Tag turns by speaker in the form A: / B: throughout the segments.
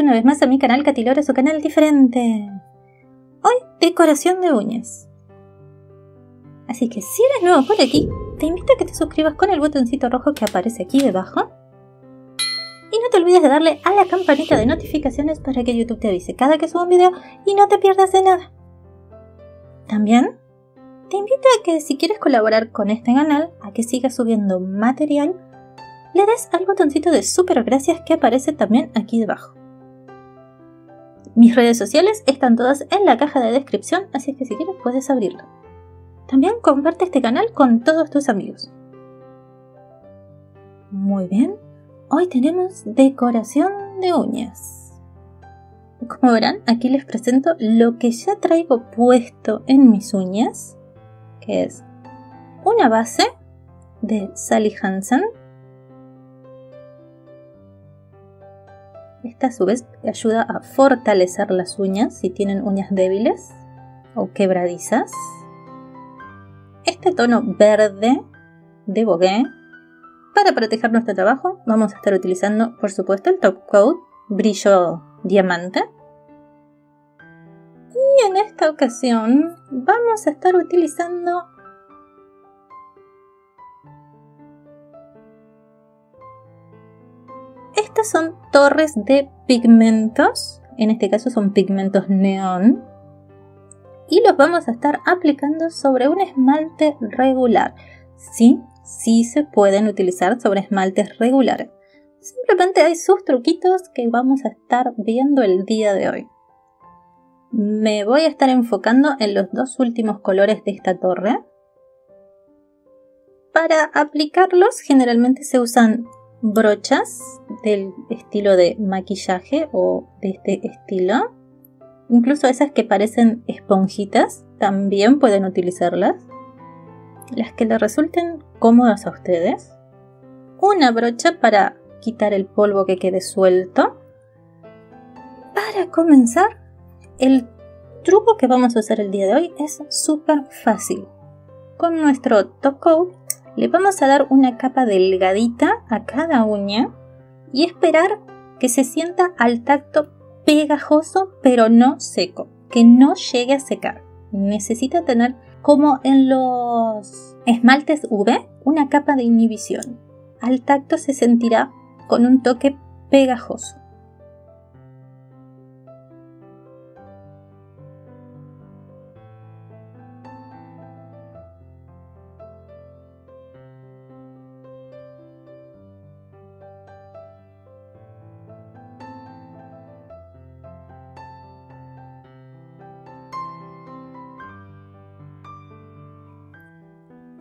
A: Una vez más a mi canal Catilora, su canal diferente. Hoy, decoración de uñas. Así que si eres nuevo por aquí, te invito a que te suscribas con el botoncito rojo que aparece aquí debajo. Y no te olvides de darle a la campanita de notificaciones para que YouTube te avise cada que suba un video y no te pierdas de nada. También te invito a que si quieres colaborar con este canal, a que sigas subiendo material le des al botoncito de super gracias que aparece también aquí debajo. Mis redes sociales están todas en la caja de descripción, así que si quieres puedes abrirlo. También comparte este canal con todos tus amigos. Muy bien, hoy tenemos decoración de uñas. Como verán, aquí les presento lo que ya traigo puesto en mis uñas, que es una base de Sally Hansen Esta a su vez ayuda a fortalecer las uñas si tienen uñas débiles o quebradizas. Este tono verde de Bogué. Para proteger nuestro trabajo vamos a estar utilizando por supuesto el top coat brillo diamante. Y en esta ocasión vamos a estar utilizando Estas son torres de pigmentos, en este caso son pigmentos neón, y los vamos a estar aplicando sobre un esmalte regular. Sí, sí se pueden utilizar sobre esmaltes regulares. Simplemente hay sus truquitos que vamos a estar viendo el día de hoy. Me voy a estar enfocando en los dos últimos colores de esta torre. Para aplicarlos generalmente se usan brochas del estilo de maquillaje o de este estilo. Incluso esas que parecen esponjitas también pueden utilizarlas. Las que les resulten cómodas a ustedes. Una brocha para quitar el polvo que quede suelto. Para comenzar, el truco que vamos a usar el día de hoy es súper fácil. Con nuestro top coat le vamos a dar una capa delgadita a cada uña y esperar que se sienta al tacto pegajoso pero no seco, que no llegue a secar. Necesita tener como en los esmaltes V una capa de inhibición. Al tacto se sentirá con un toque pegajoso.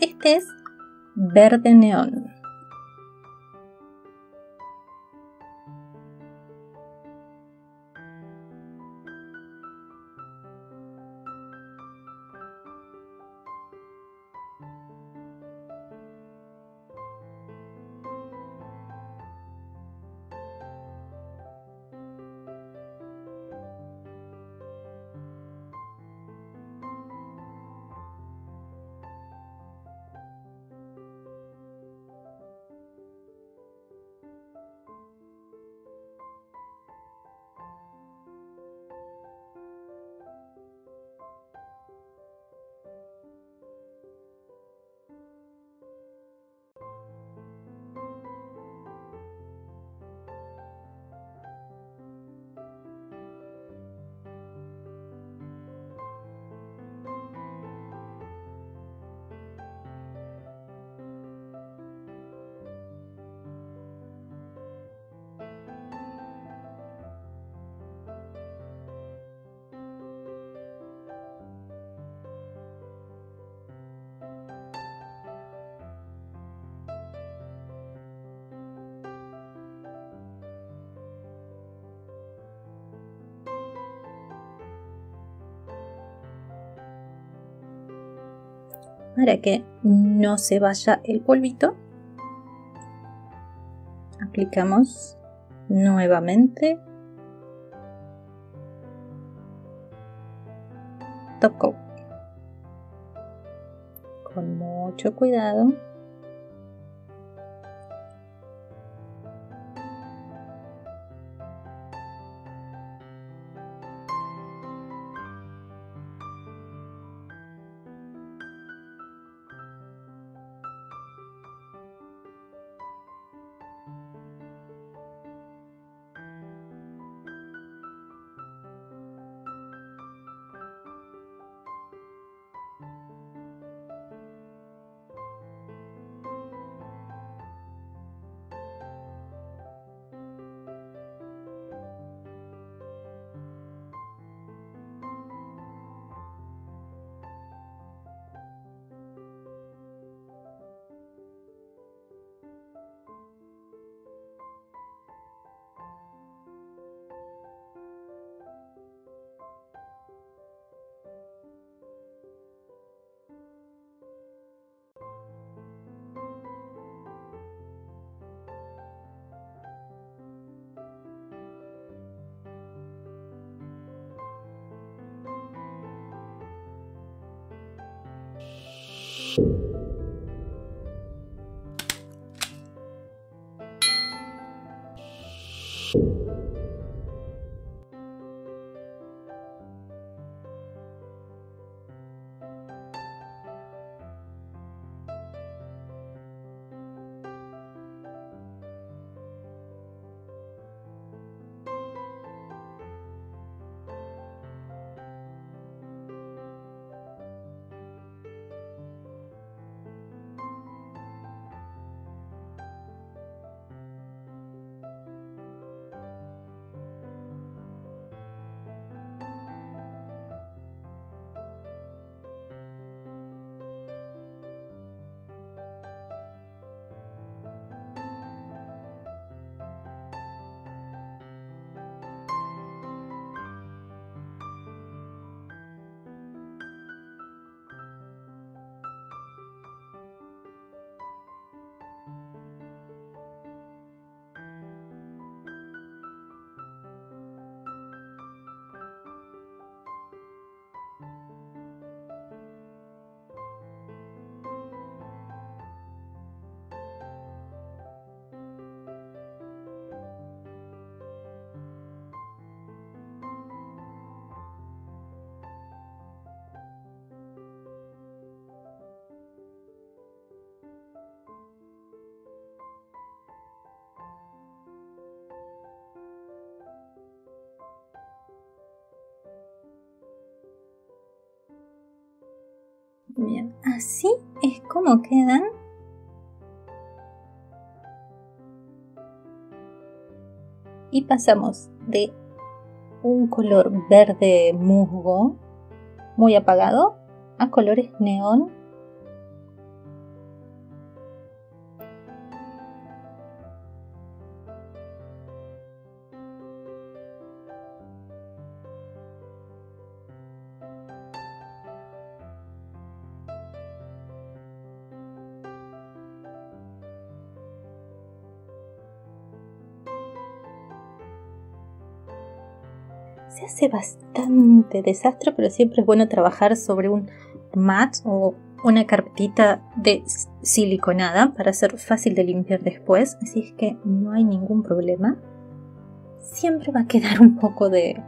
A: Este es verde neón. Para que no se vaya el polvito. Aplicamos nuevamente. Top con mucho cuidado you Bien, así es como quedan. Y pasamos de un color verde musgo muy apagado a colores neón se hace bastante desastre, pero siempre es bueno trabajar sobre un mat o una carpetita de siliconada para ser fácil de limpiar después, así es que no hay ningún problema. Siempre va a quedar un poco de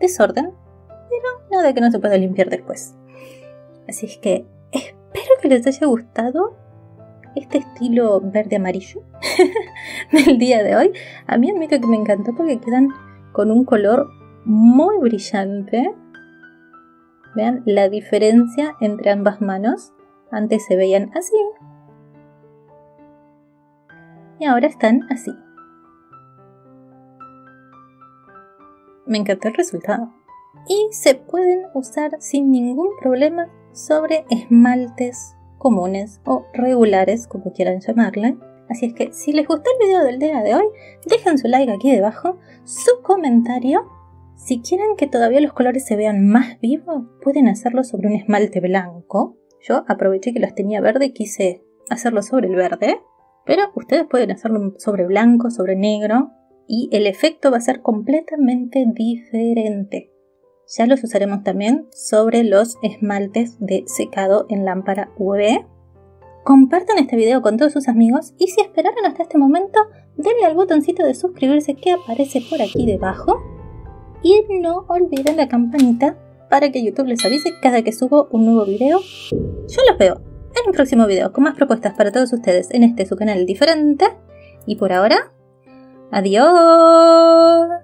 A: desorden, pero nada que no se pueda limpiar después. Así es que espero que les haya gustado este estilo verde amarillo del día de hoy. A mí amiga que me encantó porque quedan con un color muy brillante. Vean la diferencia entre ambas manos. Antes se veían así. Y ahora están así. Me encantó el resultado. Y se pueden usar sin ningún problema sobre esmaltes comunes o regulares, como quieran llamarle. Así es que si les gustó el video del día de hoy, dejen su like aquí debajo, su comentario si quieren que todavía los colores se vean más vivos, pueden hacerlo sobre un esmalte blanco. Yo aproveché que los tenía verde y quise hacerlo sobre el verde, pero ustedes pueden hacerlo sobre blanco, sobre negro, y el efecto va a ser completamente diferente. Ya los usaremos también sobre los esmaltes de secado en lámpara UV. Compartan este video con todos sus amigos y si esperaron hasta este momento, denle al botoncito de suscribirse que aparece por aquí debajo y no olviden la campanita para que YouTube les avise cada que subo un nuevo video. Yo los veo en un próximo video con más propuestas para todos ustedes en este su canal diferente. Y por ahora, adiós.